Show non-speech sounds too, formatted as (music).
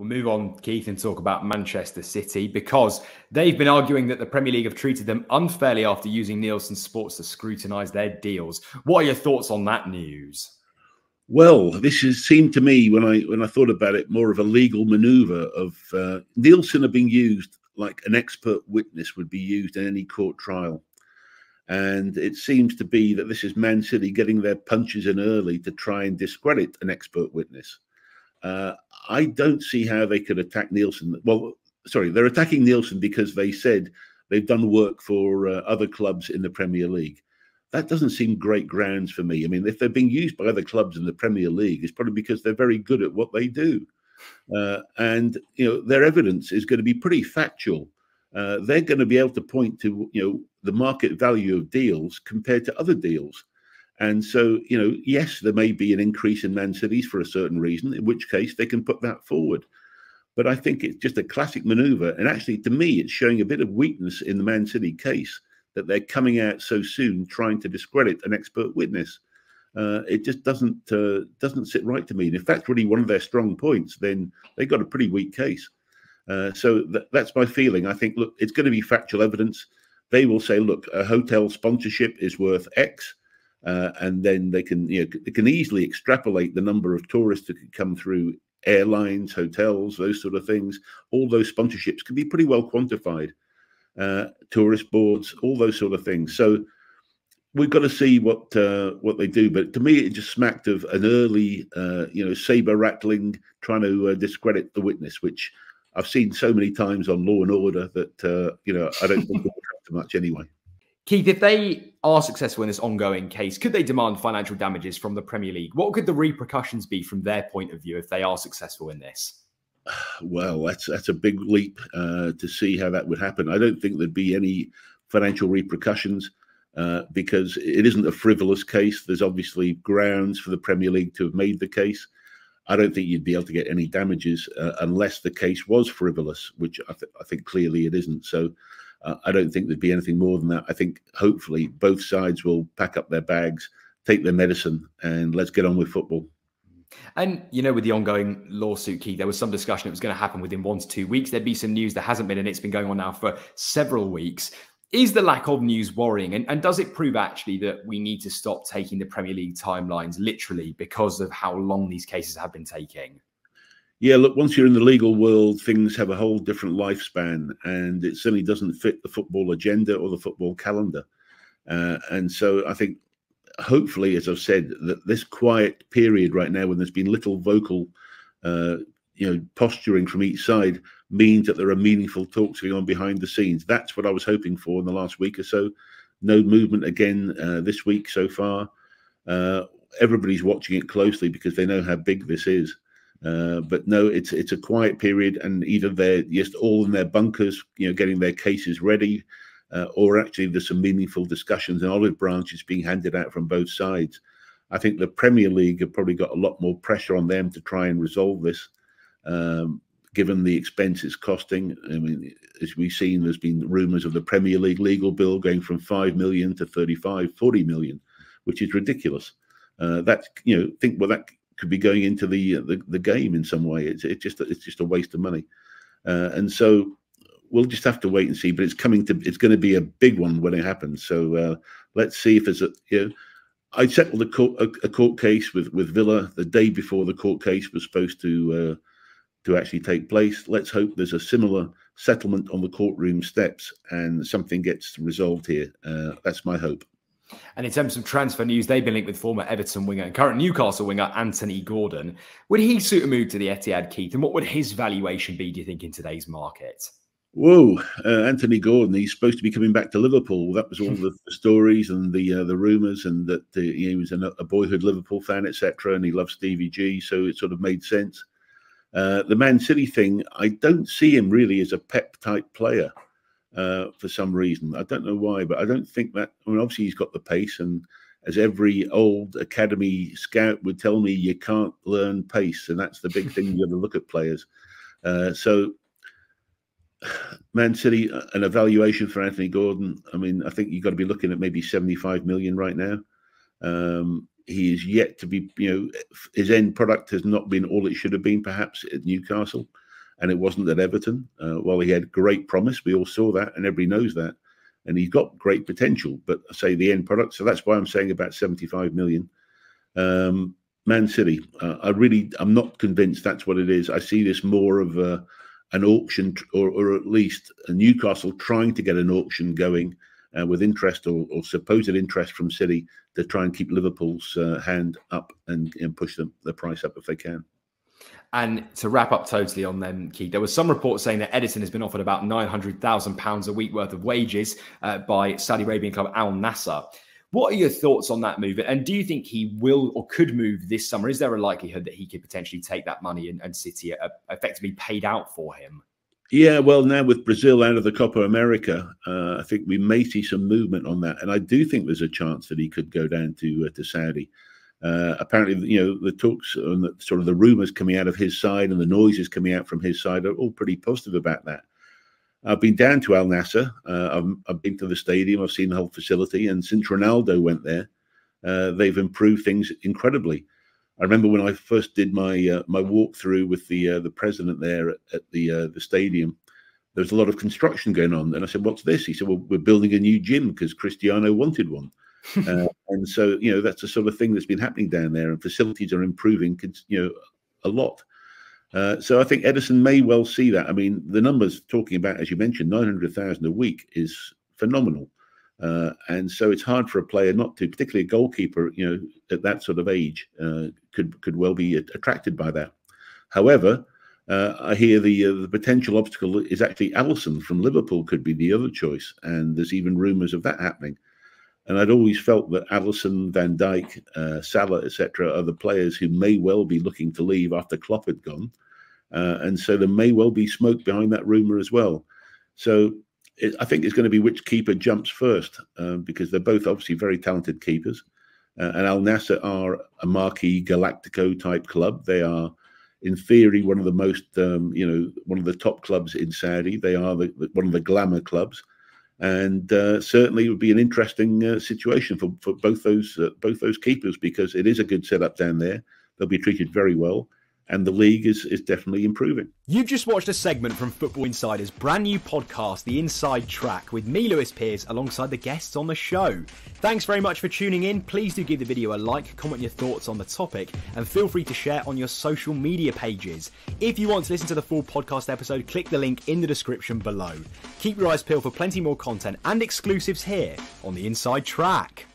We'll move on, Keith, and talk about Manchester City because they've been arguing that the Premier League have treated them unfairly after using Nielsen Sports to scrutinise their deals. What are your thoughts on that news? Well, this has seemed to me when I when I thought about it more of a legal manoeuvre of uh, Nielsen have been used like an expert witness would be used in any court trial, and it seems to be that this is Man City getting their punches in early to try and discredit an expert witness. Uh, I don't see how they could attack Nielsen. Well, sorry, they're attacking Nielsen because they said they've done work for uh, other clubs in the Premier League. That doesn't seem great grounds for me. I mean, if they're being used by other clubs in the Premier League, it's probably because they're very good at what they do. Uh, and, you know, their evidence is going to be pretty factual. Uh, they're going to be able to point to, you know, the market value of deals compared to other deals. And so, you know, yes, there may be an increase in Man City's for a certain reason, in which case they can put that forward. But I think it's just a classic maneuver. And actually, to me, it's showing a bit of weakness in the Man City case that they're coming out so soon trying to discredit an expert witness. Uh, it just doesn't uh, doesn't sit right to me. And if that's really one of their strong points, then they've got a pretty weak case. Uh, so th- that's my feeling. I think, look, it's going to be factual evidence. They will say, look, a hotel sponsorship is worth X uh, and then they can you know they can easily extrapolate the number of tourists that could come through airlines, hotels, those sort of things. All those sponsorships can be pretty well quantified. Uh, tourist boards, all those sort of things. So we've got to see what uh, what they do. But to me, it just smacked of an early, uh, you know, saber rattling, trying to uh, discredit the witness, which I've seen so many times on Law and Order that uh, you know I don't think it too much anyway. Keith, if they are successful in this ongoing case, could they demand financial damages from the Premier League? What could the repercussions be from their point of view if they are successful in this? Well, that's that's a big leap uh, to see how that would happen. I don't think there'd be any financial repercussions uh, because it isn't a frivolous case. There's obviously grounds for the Premier League to have made the case. I don't think you'd be able to get any damages uh, unless the case was frivolous, which I, th- I think clearly it isn't. So uh, I don't think there'd be anything more than that. I think hopefully both sides will pack up their bags, take their medicine, and let's get on with football. And you know, with the ongoing lawsuit, Keith, there was some discussion it was going to happen within one to two weeks. There'd be some news. There hasn't been, and it's been going on now for several weeks. Is the lack of news worrying? And, and does it prove actually that we need to stop taking the Premier League timelines literally because of how long these cases have been taking? Yeah, look, once you're in the legal world, things have a whole different lifespan, and it certainly doesn't fit the football agenda or the football calendar. Uh, and so I think, hopefully, as I've said, that this quiet period right now, when there's been little vocal, uh, you know, posturing from each side, means that there are meaningful talks going on behind the scenes. That's what I was hoping for in the last week or so. No movement again uh, this week so far. Uh, everybody's watching it closely because they know how big this is. Uh, but no, it's it's a quiet period, and either they're just all in their bunkers, you know, getting their cases ready, uh, or actually there's some meaningful discussions and olive branches being handed out from both sides. I think the Premier League have probably got a lot more pressure on them to try and resolve this, um, given the expense it's costing. I mean, as we've seen, there's been rumours of the Premier League legal bill going from 5 million to 35, 40 million, which is ridiculous. Uh, that, you know, think well, that could be going into the uh, the, the game in some way. It's it's just it's just a waste of money, uh, and so we'll just have to wait and see. But it's coming to it's going to be a big one when it happens. So uh, let's see if there's a you know. I settled a court, a, a, court case with, with Villa the day before the court case was supposed to uh, to actually take place. Let's hope there's a similar settlement on the courtroom steps and something gets resolved here. Uh, that's my hope. And in terms of transfer news, they've been linked with former Everton winger and current Newcastle winger Anthony Gordon. Would he suit a move to the Etihad, Keith? And what would his valuation be, do you think, in today's market? Whoa, uh, Anthony Gordon. He's supposed to be coming back to Liverpool. That was all (laughs) the, the stories and the uh, the rumours, and that uh, he was a, a boyhood Liverpool fan, etc. And he loves Stevie G, so it sort of made sense. Uh, the Man City thing, I don't see him really as a Pep type player uh, for some reason. I don't know why, but I don't think that. I mean, obviously he's got the pace, and as every old academy scout would tell me, you can't learn pace, and that's the big thing you got to look at players. Uh, so, Man City, uh, an evaluation for Anthony Gordon. I mean, I think you've got to be looking at maybe seventy-five million right now. Um, he is yet to be, you know, his end product has not been all it should have been, perhaps at Newcastle. And it wasn't at Everton. Uh, while he had great promise, we all saw that, and everybody knows that, and he's got great potential. But I say the end product, so that's why I'm saying about 75 million. Um, Man City, uh, I really, I'm not convinced that's what it is. I see this more of a, an auction, or, or at least a Newcastle trying to get an auction going uh, with interest or, or, supposed interest from City to try and keep Liverpool's uh, hand up and, and push the, the price up if they can. And to wrap up totally on them, Keith, there was some reports saying that Ederson has been offered about £900,000 a week worth of wages uh, by Saudi Arabian club Al Nassr. What are your thoughts on that move? And do you think he will or could move this summer? Is there a likelihood that he could potentially take that money and, and City uh, effectively paid out for him? Yeah, well, now with Brazil out of the Copa America, uh, I think we may see some movement on that, and I do think there's a chance that he could go down to uh, to Saudi. Uh, apparently, you know, the talks and the, sort of the rumours coming out of his side and the noises coming out from his side are all pretty positive about that. I've been down to Al Nassr. Uh, I've, I've, been to the stadium. I've seen the whole facility, and since Ronaldo went there, uh, they've improved things incredibly. I remember when I first did my uh, my walkthrough with the uh, the president there at, at the uh, the stadium. There was a lot of construction going on, and I said, "What's this?" He said, "Well, we're building a new gym because Cristiano wanted one." Uh, and so, you know, that's the sort of thing that's been happening down there, and facilities are improving, you know, a lot. Uh, so I think Ederson may well see that. I mean, the numbers talking about, as you mentioned, nine hundred thousand a week is phenomenal. Uh, and so it's hard for a player not to, particularly a goalkeeper, you know, at that sort of age, uh, could could well be attracted by that. However, uh, I hear the uh, the potential obstacle is actually Alisson from Liverpool could be the other choice, and there's even rumours of that happening. And I'd always felt that Alisson, Van Dijk, uh, Salah, etc., are the players who may well be looking to leave after Klopp had gone, uh, and so there may well be smoke behind that rumor as well. So it, I think it's going to be which keeper jumps first uh, because they're both obviously very talented keepers. Uh, and Al Nassr are a marquee Galactico type club. They are, in theory, one of the most, um, you know, one of the top clubs in Saudi. They are the, one of the glamour clubs, and uh, certainly it would be an interesting uh, situation for, for both those uh, both those keepers because it is a good setup down there. They'll be treated very well and the league is, is definitely improving. You've just watched a segment from Football Insider's brand new podcast, The Inside Track, with me, Lewis Peers, alongside the guests on the show. Thanks very much for tuning in. Please do give the video a like, comment your thoughts on the topic, and feel free to share on your social media pages. If you want to listen to the full podcast episode, click the link in the description below. Keep your eyes peeled for plenty more content and exclusives here on The Inside Track.